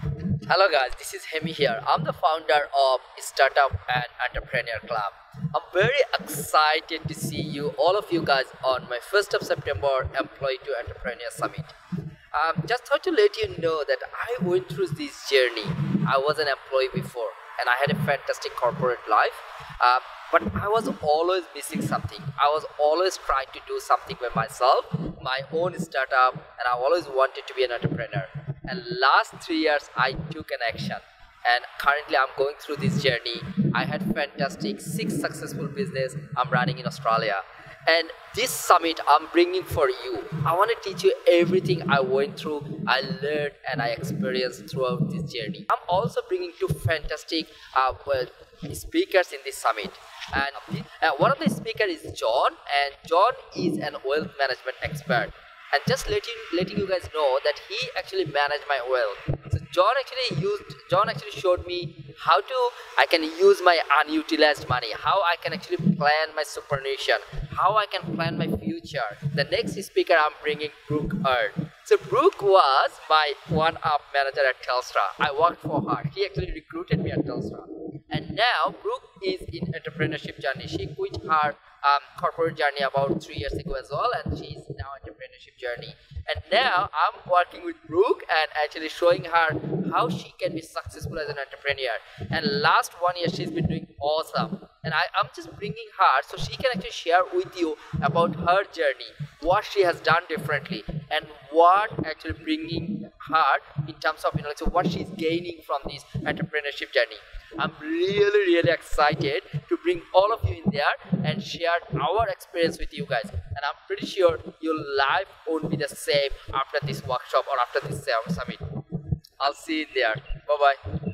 Hello guys, this is Hemi here. I'm the founder of Startup and Entrepreneur Club. I'm very excited to see you, all of you guys, on my 1st of September Employee to Entrepreneur Summit. Um, just thought to let you know that I went through this journey. I was an employee before and I had a fantastic corporate life. Um, but I was always missing something. I was always trying to do something by myself, my own startup, and I always wanted to be an entrepreneur. And last three years, I took an action. And currently, I'm going through this journey. I had fantastic six successful business I'm running in Australia. And this summit I'm bringing for you. I want to teach you everything I went through, I learned, and I experienced throughout this journey. I'm also bringing two fantastic uh, well, speakers in this summit. And uh, one of the speakers is John, and John is an wealth management expert. And just letting letting you guys know that he actually managed my wealth. So John actually used John actually showed me how to I can use my unutilized money, how I can actually plan my superannuation, how I can plan my future. The next speaker I'm bringing Brooke Earl. So Brooke was my one-up manager at Telstra. I worked for her. He actually recruited me at Telstra. And now Brooke is in entrepreneurship journey. She quit her um, corporate journey about three years ago as well, and she's now entrepreneurship journey. And now I'm working with Brooke and actually showing her how she can be successful as an entrepreneur. And last one year, she's been doing awesome. And I, I'm just bringing her so she can actually share with you about her journey, what she has done differently, and what actually bringing her in terms of you know, like, so what she's gaining from this entrepreneurship journey. I'm really, really excited to bring all of you there and share our experience with you guys. And I'm pretty sure your life won't be the same after this workshop or after this summit. I'll see you there. Bye bye.